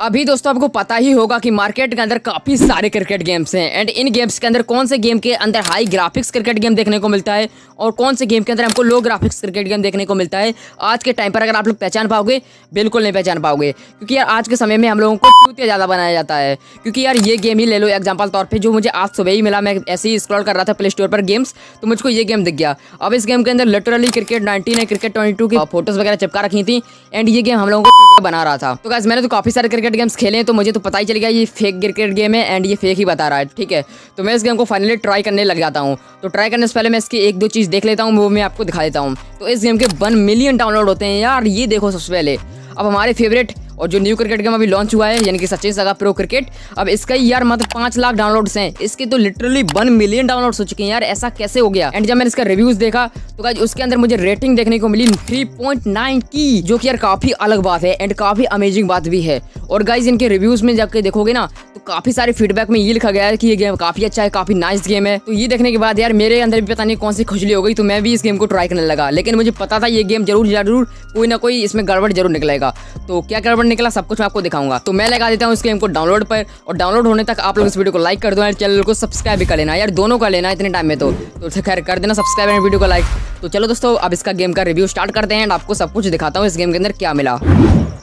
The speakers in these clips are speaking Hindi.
अभी दोस्तों आपको पता ही होगा कि मार्केट के अंदर काफ़ी सारे क्रिकेट गेम्स हैं। एंड इन गेम्स के अंदर कौन से गेम के अंदर हाई ग्राफिक्स क्रिकेट गेम देखने को मिलता है और कौन से गेम के अंदर हमको लो ग्राफिक्स क्रिकेट गेम देखने को मिलता है? आज के टाइम पर अगर आप लोग पहचान पाओगे, बिल्कुल नहीं पहचान पाओगे। क्योंकि यार आज के समय में हम लोगों को चूतिया ज़्यादा बनाया जाता है। क्योंकि यार ये गेम ही ले लो एग्ज़ाम्पल तौर पर जो मुझे आज सुबह ही मिला, मैं ऐसे ही स्क्रॉल कर रहा था प्ले स्टोर पर गेम्स तो मुझको ये गेम दिख गया। अब इस गेम के अंदर लिटरली क्रिकेट नाइनटीन है क्रिकेट ट्वेंटी की फ़ोटोज़ वगैरह चिपका रखी थी एंड ये गेम हम लोगों को बना रहा था। तो गाइस मैंने तो काफ़ी सारे क्रिकेट गेम्स खेले तो मुझे तो पता ही चल गया ये फेक क्रिकेट गेम है एंड ये फेक ही बता रहा है, ठीक है? तो मैं इस गेम को फाइनली ट्राई करने लग जाता हूँ। तो ट्राई करने से पहले मैं इसकी एक दो चीज़ देख लेता हूँ, वो मैं आपको दिखा देता हूँ। तो इस गेम के वन मिलियन डाउनलोड होते हैं। यार, ये देखो सबसे पहले। अब हमारे फेवरेट और जो न्यू क्रिकेट गेम अभी लॉन्च हुआ है, यानी कि सचिन सगा प्रो क्रिकेट अब इसका यार मतलब पाँच लाख डाउनलोड्स हैं। इसके तो लिटरली वन मिलियन डाउनलोड्स हो चुके हैं यार, ऐसा कैसे हो गया? एंड जब मैंने इसका रिव्यूज़ देखा तो गाइज़ उसके अंदर मुझे रेटिंग देखने को मिली 3.9 की, जो कि यार काफ़ी अलग बात है एंड काफ़ी अमेजिंग बात भी है। और गाइज़ इनके रिव्यूज़ में जाकर देखोगे ना तो काफ़ी सारे फीडबैक में ये लिखा गया है कि ये गेम काफ़ी अच्छा है, काफ़ी नाइस गेम है। तो ये देखने के बाद यार, मेरे अंदर भी पता नहीं कौन सी खुजली हो गई तो मैं भी इस गेम को ट्राई करने लगा। लेकिन मुझे पता था ये गेम ज़रूर ज़रूर कोई ना कोई इसमें गड़बड़ ज़रूर निकलेगा। तो क्या गड़बड़ निकला सब कुछ मैं आपको दिखाऊँगा। तो मैं लगा देता हूँ इस गेम को डाउनलोड पर और डाउनलोड होने तक आप लोग इस वीडियो को लाइक कर दो चैनल को सब्सक्राइब भी कर लेना। यार, दोनों का लेना इतने टाइम में तो। तो खैर, कर देना सब्सक्राइब वीडियो को लाइक तो चलो दोस्तों, अब इसका गेम का रिव्यू स्टार्ट करते हैं एंड आपको सब कुछ दिखाता हूँ इस गेम के अंदर क्या मिला।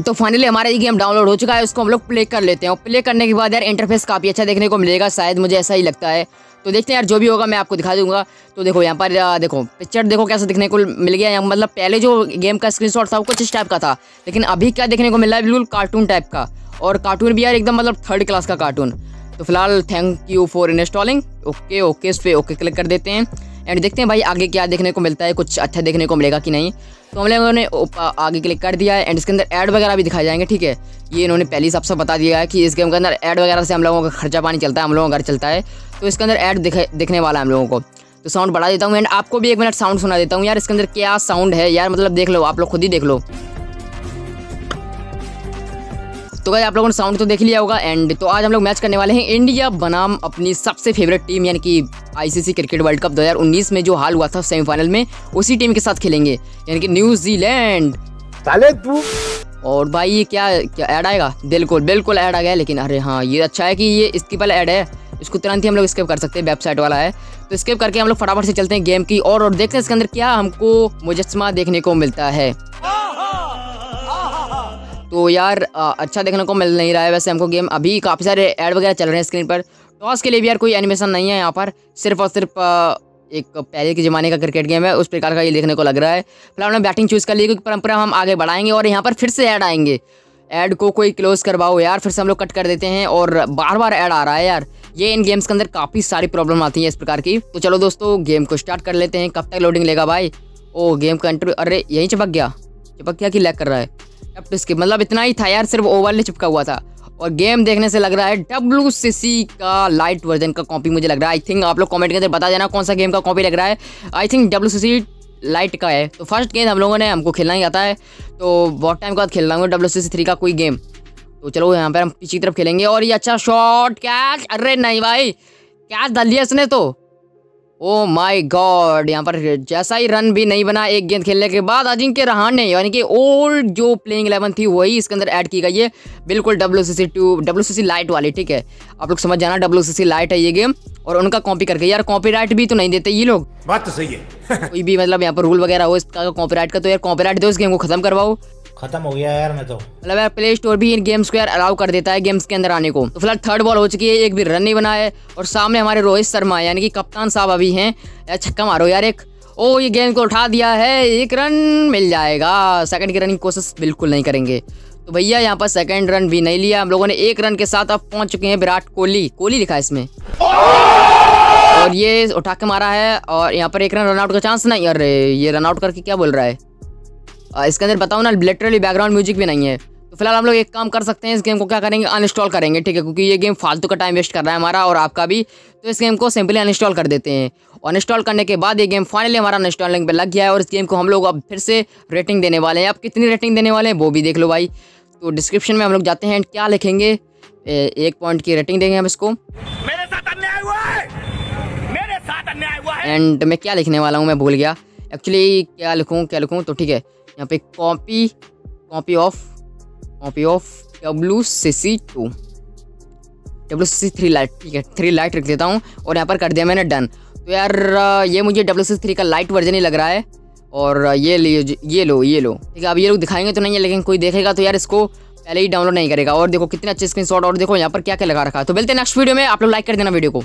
तो फाइनली हमारा ये गेम डाउनलोड हो चुका है, उसको हम लोग प्ले कर लेते हैं। और प्ले करने के बाद यार इंटरफेस काफ़ी अच्छा देखने को मिलेगा, शायद मुझे ऐसा ही लगता है। तो देखते हैं यार, जो भी होगा मैं आपको दिखा दूँगा। तो देखो, यहाँ पर देखो पिक्चर देखो कैसे दिखने को मिल गया। यहाँ मतलब पहले जो गेम का स्क्रीनशॉट था, वो कुछ इस टाइप का था। लेकिन अभी क्या देखने को मिल रहा है, बिल्कुल कार्टून टाइप का। और कार्टून भी यार एकदम मतलब थर्ड क्लास का कार्टून तो फ़िलहाल thank you for installing okay okay इस पर ओके क्लिक कर देते हैं। एंड देखते हैं भाई आगे क्या देखने को मिलता है, कुछ अच्छा देखने को मिलेगा कि नहीं। तो हम लोगों ने आगे क्लिक कर दिया है एंड इसके अंदर ऐड वगैरह भी दिखाए जाएँगे, ठीक है? ये इन्होंने पहले सबसे बता दिया है कि इस गेम के अंदर ऐड वगैरह से हम लोगों का खर्चा पानी चलता है, हम लोगों का घर चलता है। तो इसके अंदर ऐड दिखने वाला है हम लोगों को। तो साउंड बढ़ा देता हूँ एंड आपको भी एक मिनट साउंड सुना देता हूँ। यार इसके अंदर क्या साउंड है? यार मतलब देख लो, आप लोग खुद ही देख लो। तो भाई आप लोगों ने साउंड तो देख लिया होगा एंड तो आज हम लोग मैच करने वाले हैं इंडिया बनाम अपनी सबसे फेवरेट टीम यानी कि आईसीसी क्रिकेट वर्ल्ड कप 2019 में जो हाल हुआ था सेमीफाइनल में उसी टीम के साथ खेलेंगे यानी कि न्यूजीलैंड साले तू। और भाई ये क्या क्या ऐड आएगा? बिल्कुल बिल्कुल ऐड आ गया लेकिन अरे हाँ ये अच्छा है कि ये इसकी पहले ऐड है इसको तुरंत ही हम लोग स्केप कर सकते हैं वेबसाइट वाला है। तो स्केप करके हम लोग फटाफट से चलते हैं गेम की और, और देखते हैं इसके अंदर क्या हमको मुजस्मा देखने को मिलता है। तो यार अच्छा देखने को मिल नहीं रहा है वैसे हमको गेम अभी काफ़ी सारे ऐड वगैरह चल रहे हैं स्क्रीन पर। टॉस के लिए भी यार कोई एनिमेशन नहीं है यहाँ पर। सिर्फ़ और सिर्फ़ एक पहले के ज़माने का क्रिकेट गेम है, उस प्रकार का ये देखने को लग रहा है। फ़िलहाल हमने बैटिंग चूज़ कर ली क्योंकि परंपरा हम आगे बढ़ाएँगे और यहाँ पर फिर से ऐड आएँगे। ऐड को कोई क्लोज करवाओ यार, फिर से हम लोग कट कर देते हैं और बार बार ऐड आ रहा है यार। ये इन गेम्स के अंदर काफ़ी सारी प्रॉब्लम आती है इस प्रकार की। तो चलो दोस्तों गेम को स्टार्ट कर लेते हैं। कब तक लोडिंग लेगा भाई? ओ गेम का इंटरव्यू अरे, यहीं चिपक गया। चिपक गया कि लैक कर रहा है? टप स्किप मतलब इतना ही था यार, सिर्फ़ ओवल ने चिपका हुआ था। और गेम देखने से लग रहा है डब्ल्यू का लाइट वर्जन का कॉपी मुझे लग रहा है। आई थिंक आप लोग कमेंट के अंदर बता देना कौन सा गेम का कॉपी लग रहा है। आई थिंक डब्ल्यू लाइट का है। तो फ़र्स्ट गेम हम लोगों ने, हमको खेलना ही आता है। तो बहुत टाइम के बाद खेल रहा हूँ डब्ल्यू थ्री का कोई गेम तो चलो यहाँ पर हम पीछे की तरफ़ खेलेंगे। और ये अच्छा शॉट कैच अरे नहीं भाई कैच डाल दिया इसने तो। ओ माय गॉड यहाँ पर जैसा ही रन भी नहीं बना एक गेंद खेलने के बाद अजिंक्य रहाणे यानी कि ओल्ड जो प्लेइंग इलेवन थी वही इसके अंदर ऐड की गई है। बिल्कुल W C C two W C C lite वाली ठीक है? आप लोग समझ जाना डब्ल्यू सी सी लाइट है ये गेम और उनका कॉपी करके यार कॉपी राइट भी तो नहीं देते ये लोग। बात तो सही है। कोई भी मतलब यहाँ पर रूल वगैरह हो इसका कॉपी राइट का तो यार कॉपी राइट दो इस गेम को खत्म करवाओ। खत्म हो गया यार मैं तो। मतलब यार प्ले स्टोर भी इन गेम्स को यार अलाउ कर देता है गेम्स के अंदर आने को। तो फ़िलहाल थर्ड बॉल हो चुकी है, एक भी रन नहीं बना है और सामने हमारे रोहित शर्मा यानी कि कप्तान साहब अभी हैं। यार छक्का मारो यार एक। ओ, ये गेंद को उठा दिया है, एक रन मिल जाएगा। सेकंड की रनिंग कोशिश बिल्कुल नहीं करेंगे। तो भैया यहाँ पर सेकंड रन भी नहीं लिया। हम लोगों ने एक रन के साथ अब पहुँच चुके हैं विराट कोहली। कोहली लिखा है इसमें। और ये उठा के मारा है और यहाँ पर एक रन रन आउट का चांस नहीं, अरे ये रनआउट करके क्या बोल रहा है? इसके अंदर बताओ ना लिटरली बैकग्राउंड म्यूज़िक भी नहीं है। तो फ़िलहाल हम लोग एक काम कर सकते हैं इस गेम को क्या करेंगे? अनइंस्टॉल करेंगे ठीक है? क्योंकि ये गेम फालतू का टाइम वेस्ट कर रहा है हमारा और आपका भी। तो इस गेम को सिंपली अनइंस्टॉल कर देते हैं। और अनइंस्टॉल करने के बाद ये गेम फाइनली हमारा अनइंस्टॉलिंग पे लग गया है और इस गेम को हम लोग अब फिर से रेटिंग देने वाले हैं। आप कितनी रेटिंग देने वाले हैं वो भी देख लो भाई। तो डिस्क्रिप्शन में हम लोग जाते हैं क्या लिखेंगे? एक पॉइंट की रेटिंग देंगे हम इसको। मेरे साथ अन्याय हुआ है! मेरे साथ अन्याय हुआ है! एंड मैं क्या लिखने वाला हूँ मैं भूल गया। एक्चुअली क्या लिखूँ क्या लिखूँ? तो ठीक है। यहाँ पे copy copy of copy of W C C two W C three lite ठीक है थ्री लाइट रख देता हूँ और यहाँ पर कर दिया मैंने डन तो यार, ये मुझे डब्ल्यू सी थ्री का लाइट वर्जन ही लग रहा है और ये लिए ये लो ये लो। ठीक है, अब ये लोग दिखाएँगे तो नहीं है, लेकिन कोई देखेगा तो यार इसको पहले ही डाउनलोड नहीं करेगा। और देखो कितने अच्छे स्क्रीनशॉट और देखो यहाँ पर क्या क्या लगा रखा है। तो मिलते हैं नेक्स्ट वीडियो में। आप लोग लाइक कर देना वीडियो को।